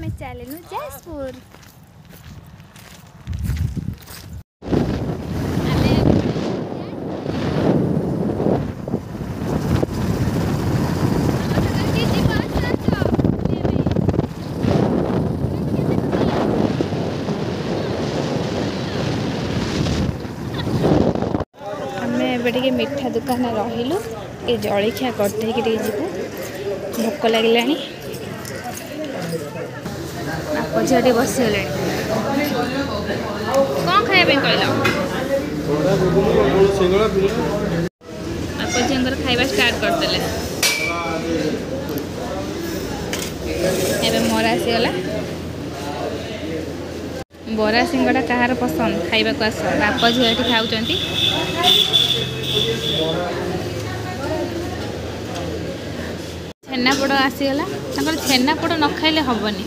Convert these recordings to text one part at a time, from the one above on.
మే చాలను జైస్ పుర్ అమే బడిగే మిఠా దుకాణ రహలు ఏ జొలిఖ్యా కర్తేకి రేజిబు తొక్కో లగిలాని ବାପ ଝିଅଟି ବସିଗଲେଣି କ'ଣ ଖାଇବା ପାଇଁ କହିଲ ବାପ ଝିଅଙ୍କର ଖାଇବା ଷ୍ଟାର୍ଟ କରିଦେଲେ ଏବେ ମୋର ଆସିଗଲା ବରା ସିଙ୍ଗଡ଼ା କାହାର ପସନ୍ଦ ଖାଇବାକୁ ଆସ ବାପ ଝିଅ ଏଠି ଖାଉଛନ୍ତି ଛେନାପୋଡ଼ ଆସିଗଲା ତାଙ୍କର ଛେନାପୋଡ଼ ନ ଖାଇଲେ ହେବନି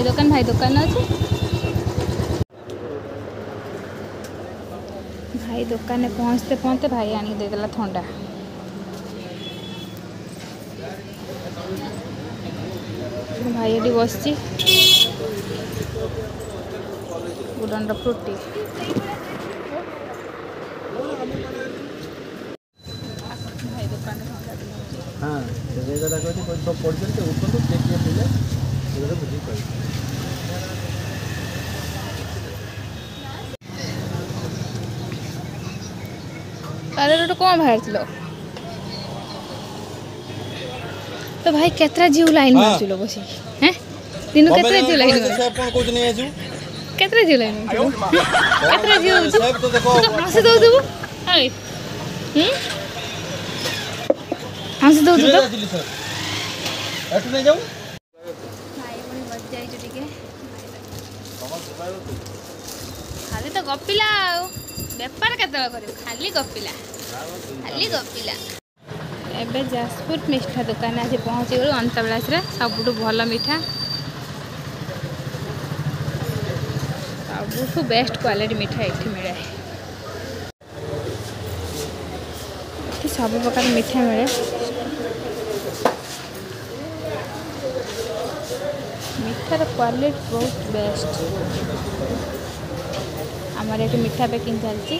ভাই দোকান ভাই দোকান আছে ভাই দোকানে পৌঁছতে পৌঁছতে ভাই আনিয়ে দিয়ে দিলা থন্ডা ভাই এটি বসছি গুডনটা ফ্রুটি হ্যাঁ সেই কথা সব পর্যন্ত উপর দেখিয়ে দিলে অসুবিধা বুঝেই পারি কালার গোটে কম বাহারিছিল তো ভাই কেতটা জিউ লাইন হ্যাঁ। মারছিল বসি হ্যাঁ দিন কেতটা জিউ লাইন কেতটা জিউ লাইন কেতটা জিউ হাসি দৌদু হুম হাসি দৌদু তো এটু নেই যাও ଖାଲି ତ ଗପିଲା ଆଉ ବେପାର କେତେବେଳେ କରିବୁ ଖାଲି ଗପିଲା ଖାଲି ଗପିଲା ଏବେ ଯାଜପୁର ମିଠା ଦୋକାନ ଆସି ପହଞ୍ଚିଗଲୁ ଅନ୍ତବିଳାସରେ ସବୁଠୁ ଭଲ ମିଠା ସବୁଠୁ ବେଷ୍ଟ କ୍ୱାଲିଟି ମିଠା ଏଠି ମିଳେ ଏଠି ସବୁ ପ୍ରକାର ମିଠା ମିଳେ মিঠার কোয়ালিটি বহুত বেস্ট ଆମର ଏଠି ମିଠା ପ୍ୟାକିଂ ଚାଲିଛି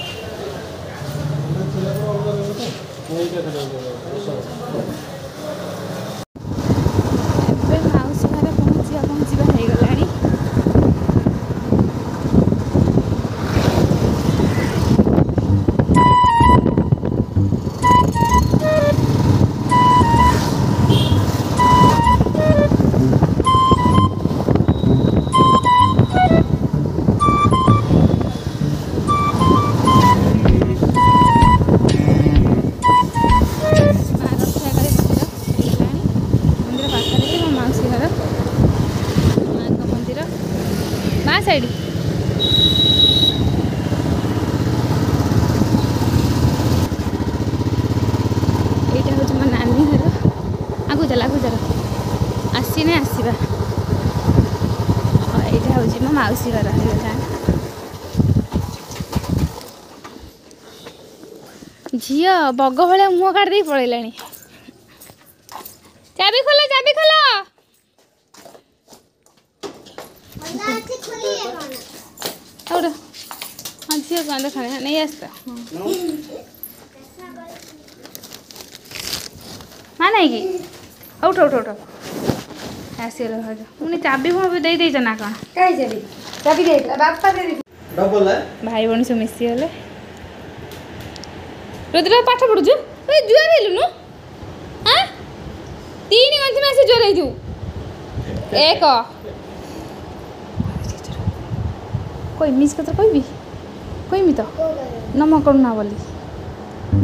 ଆଗକୁ ଚାଲ ଆଗକୁ ଚାଲ ଆସିନେ ଆସିବା ଏଇଟା ହେଉଛି ମୋ ମାଉସୀ ଘର ହେଇଗଲା ଝିଅ ବଗ ଭଳିଆ ମୁହଁ କାଢ଼ି ଦେଇ ପଳେଇଲାଣି ଚାବି ଖୋଲ ଚାବି ଖୋଲ ହଁ ଝିଅ କ'ଣ ଦେଖା ନେଇ ଆସ ମା ନାଇଁ କି ଉଠ ଉଠ ଉଠ ଆସିଗଲେ ଭାଉଜ ପୁଣି ଚାବି ଫାବି ଦେଇ ଦେଇଛ ନା କ'ଣ କାହିଁ ଚାବି ଚାବି ଦେଇଥିଲା ବାପା ଦେଇ ଭାଇ ଭଉଣୀ ସବୁ ମିଶିଗଲେ ରୁଦ୍ର ପାଠ ପଢ଼ୁଛୁ ଜୁଆର ହେଇଲୁନୁ ତିନି ଗଞ୍ଜି ମାସ ଜୁଆର ହେଇଯିବୁ ଏକ କହିମି মিস কথা কইবি কইমি তো নমা করুন না বলি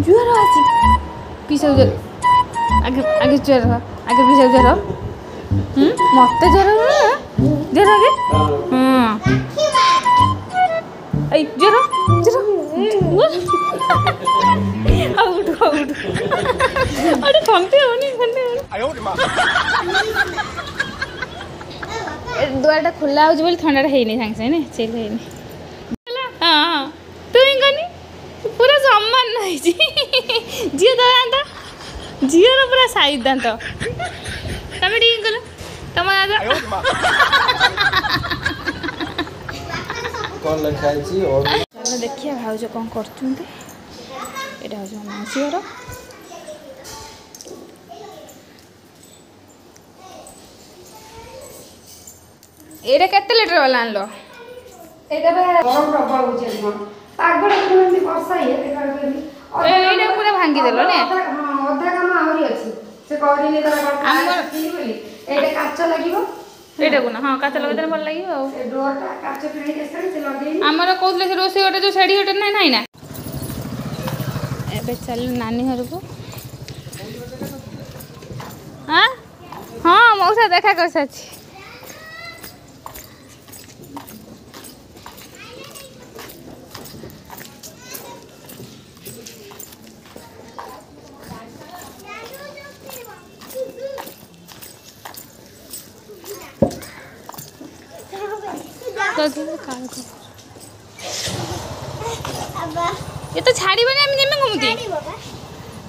জুয়ার আছে পিছাও আগে আগে জ্বর আগে পিছিয়ে জ্বর হুম মতে জ্বর জ্বর আগে হুম এই জ্বর জ্বর আউট আউট আরে ঘন্টে হনি ঘন্টে দুয়ারটা খোলা হচ্ছে বলে থন্ডাটা হয়নি সাংে সাংে চিল হয়নি ಇದ್ದಂತ ತಮಿಡಿ ಹಿಂಗಲ್ಲ ತಮ್ಮ ଦେଖିବା ଭାଉଜ କ'ଣ କରୁଛନ୍ତି ଏଇଟା ହେଉଛି ମାଉସୀ ଘର ଏଇଟା କେତେ ଲିଟର ବାଲା ଆଣିଲ ଏଇଟା ପୁରା ଭାଙ୍ଗିଦେଲ ନା ଅଧା କାମ ଆହୁରି ଅଛି সে করিনি তারা কিনি বলি এটা কাচ লাগিব ସେଇଟାକୁ ନା ହଁ କାଚ ଲଗେଇଦେଲେ ଭଲ ଲାଗିବ ଆଉ ଆମର କହୁଥିଲେ ସେ ରୋଷେଇ ଗୋଟେ ଯେଉଁ ଶାଢ଼ୀ ଗୋଟେ ନାହିଁ ନାହିଁ ନା ଏବେ ଚାଲିଲୁ ନାନୀ ଘରକୁ ହଁ ମଉସା ଦେଖା କରିସାରିଛି ये तो छाड़ी बने আমি নেমে ঘুমতি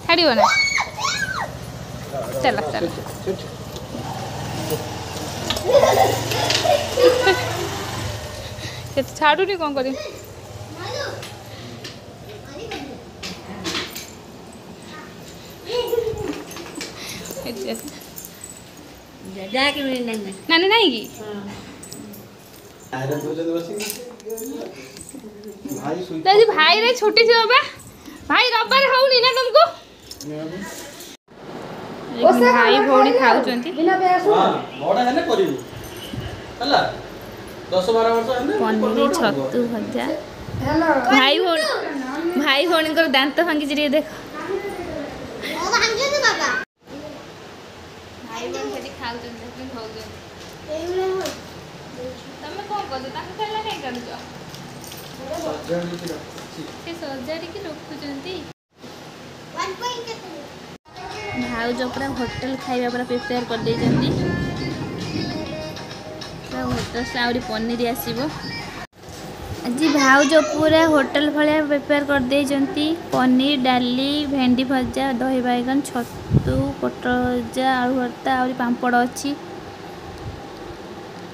ছাড়ি বনা চল চল ये तो ছাড়ুনি কোন করি जाके मेरे नन्ना नन्ना नहीं की ଯଦି ଭାଇରେ ଛୁଟି ଥିବ ବା ଭାଇ ରବିବାର ହଉନି ନା ତମକୁ ଭାଇ ଭଉଣୀ ଖାଉଛନ୍ତି ପନିର ଛତୁ ଭଜା ଭାଇ ଭଉଣୀ ଭାଇ ଭଉଣୀଙ୍କର ଦାନ୍ତ ଭାଙ୍ଗିଛି ଟିକେ ଦେଖ ଭାଇ ଭଉଣୀ ଖାଉଛନ୍ତି ଖାଉଛନ୍ତି તમે કોણ કહો છો ତାକୁ ଖେଳିଲା କାହିଁ କାଢୁଛ ସେ ସଜାଡ଼ିକି ରଖୁଛନ୍ତି ଭାଉଜ ପୁରା ହୋଟେଲ ଖାଇବା ପୁରା ପ୍ରିପେୟାର କରିଦେଇଛନ୍ତି ପୁରା ହୋଟେଲ ଆହୁରି ପନିର ଆସିବ ଆଜି ଭାଉଜ ପୁରା ହୋଟେଲ ଭଳିଆ ପ୍ରିପେୟାର କରିଦେଇଛନ୍ତି ପନିର ଡାଲି ଭେଣ୍ଡି ଭଜା ଦହି ବାଇଗଣ ଛତୁ ପୋଟଳ ଭଜା ଆଳୁ ଭର୍ତ୍ତା ଆହୁରି ପାମ୍ପଡ଼ ଅଛି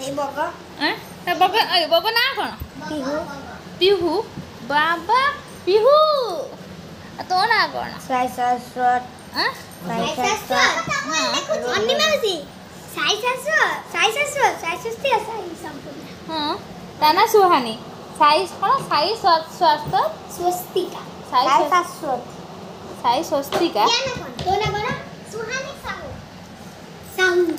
बग हैं तो बग ए बग ना कौन पिहू पिहू बाबा पिहू तो ना कौन साई सरस्वत हैं साई सरस्वत हां अन्नी मावसी साई सरस्वत साई सरस्वत साई सस्ती साई संपूर्ण हां ताना सुहानी साई कौन साई सरस्वत स्वस्तिका साई सरस्वत साई स्वस्तिका क्या ना कौन तो ना कौन सुहानी साहू साहू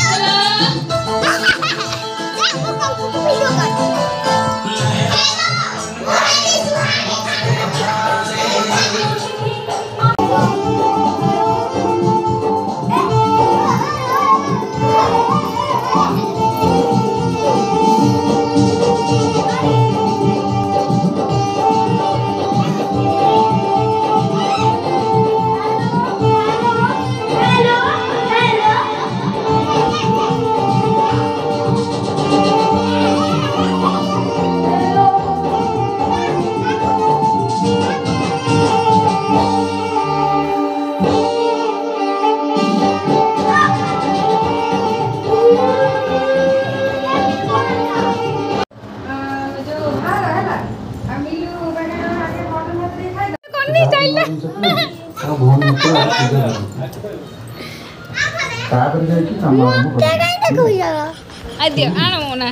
もったいないんだこいだろあであのもなあ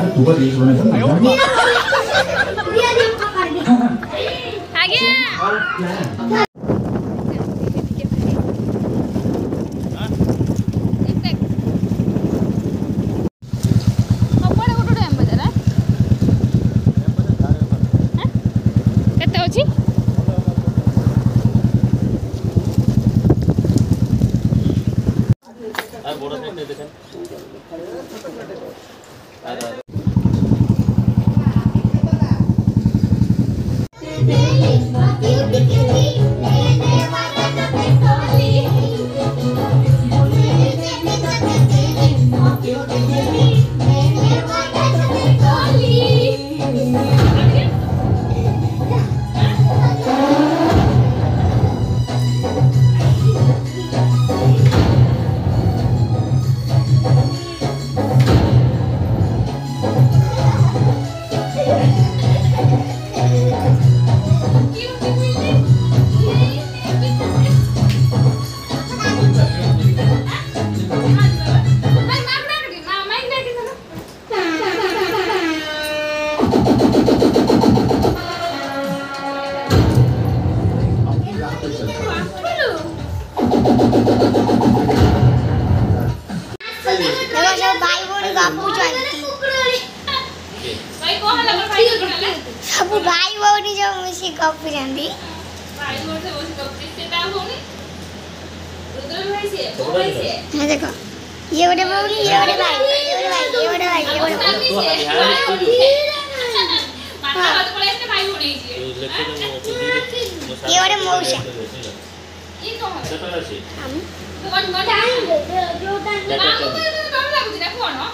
れどこでいいのねあよあげ দেখেন शिकवली हाँ देखो ये बड़े बाबू ये बड़े भाई ये बड़े भाई ये बड़े भाई ये बड़े भाई ये बड़े मौसा ये कौन है हम कौन कौन है जो दान मामू को कौन लगती है कौन हो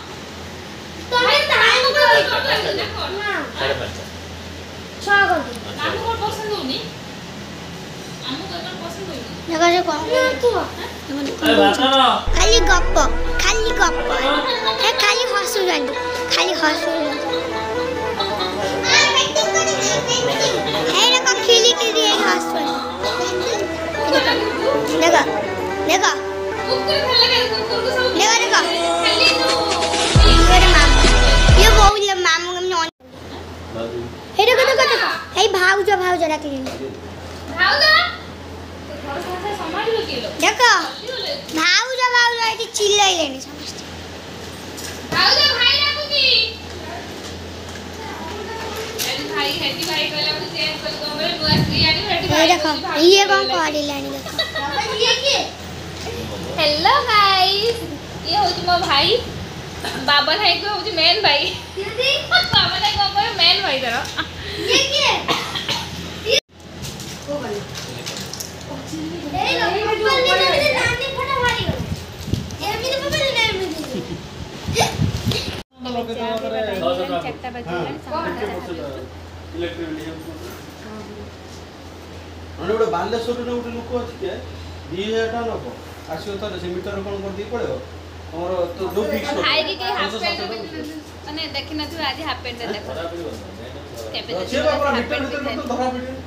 तो मैं दान को कौन लगती है कौन हां আচ্ছা। খালি গপ্প খালি গপ্প হ্যাঁ খালি হসপিটাল খালি হসপিটাল দেখো খিলিকে দিয়ে হসপিটাল দেখো দেখো দেখো দেখো मत ए भाग जा भाग जरा क्लीन भाग जा देखो भाव जा भाव जा इति चिल्लाई लेने समझते भाव जा भाई ना कुकी अरे भाई हेती भाई कहला मु चेंज कर दो मेरे नुआ स्त्री आनी हेटी भाई देखो ये कौन कॉली लाने देखो ये के हेलो गाइस ये हो जी मो भाई बाबा भाई को होची मेन भाई दीदी बाबा भाई को मेन भाई तरह চারটা বাজে ମାନେ ଗୋଟେ ବାଲେଶ୍ୱରରେ ଗୋଟେ ଲୋକ ଅଛି କି ଦୁଇ ହଜାର ଟଙ୍କା ଲୋକ ଆସିବ ତାହେଲେ ସେ ମିଟର କ'ଣ କରିଦେଇ ପଳେଇବ ତମର ତ ଯୋଉ ଫିକ୍ସ ମାନେ ଦେଖିନଥିବ ଆଜି ହାଫ୍ ପ୍ୟାଣ୍ଟ ଦେଖ কেবে যদি হ্যাপেন উইথ